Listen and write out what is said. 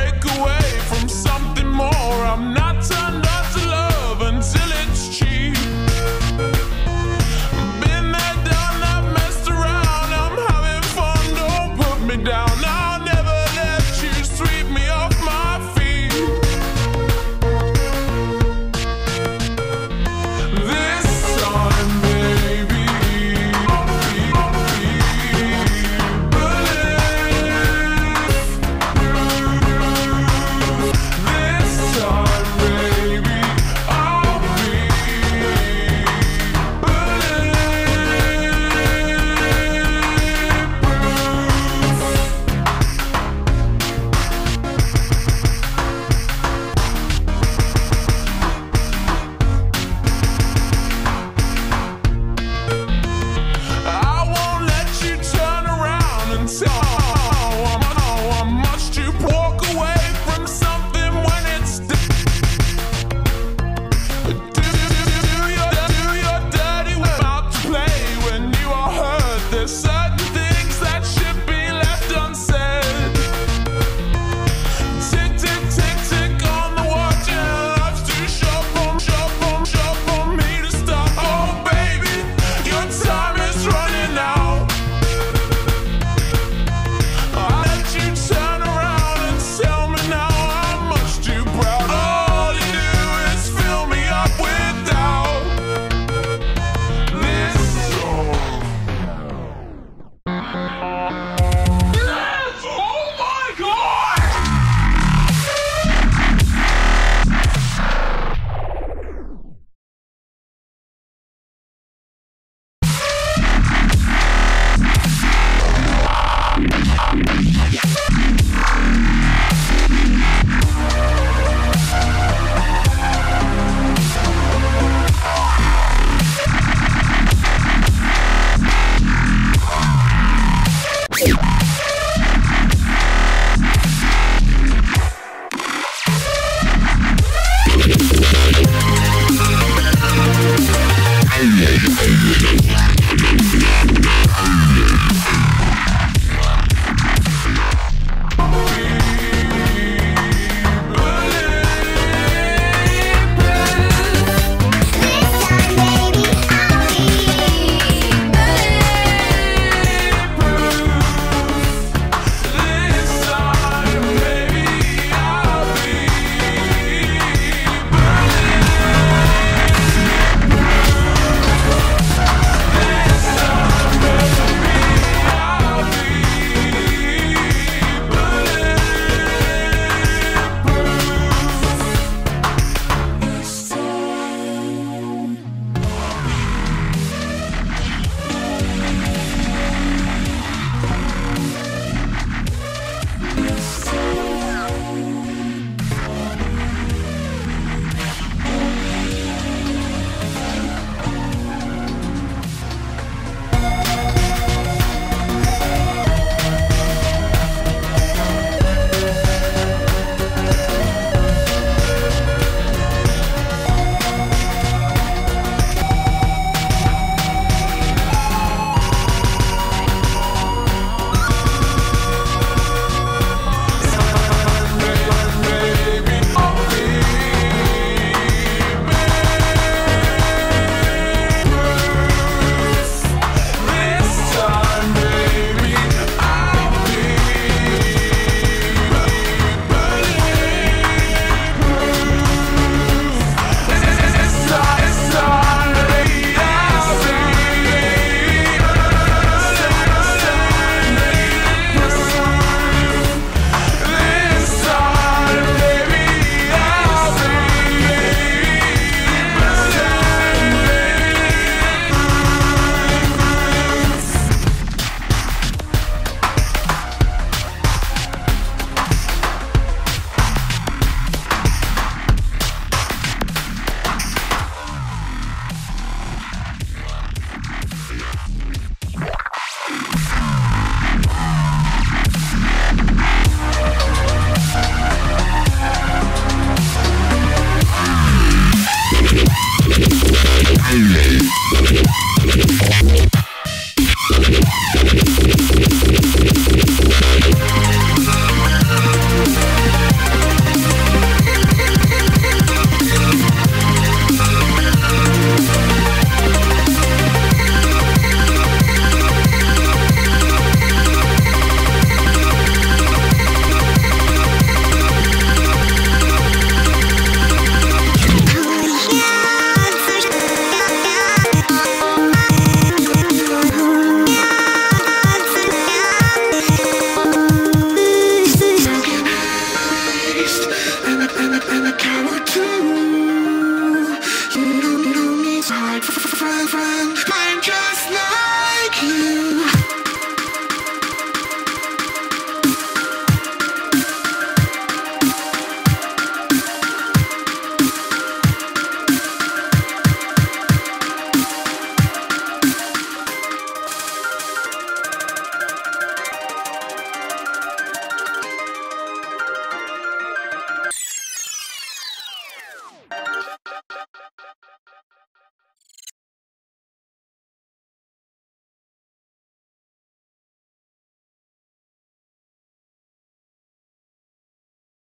break away from something more. I'm not.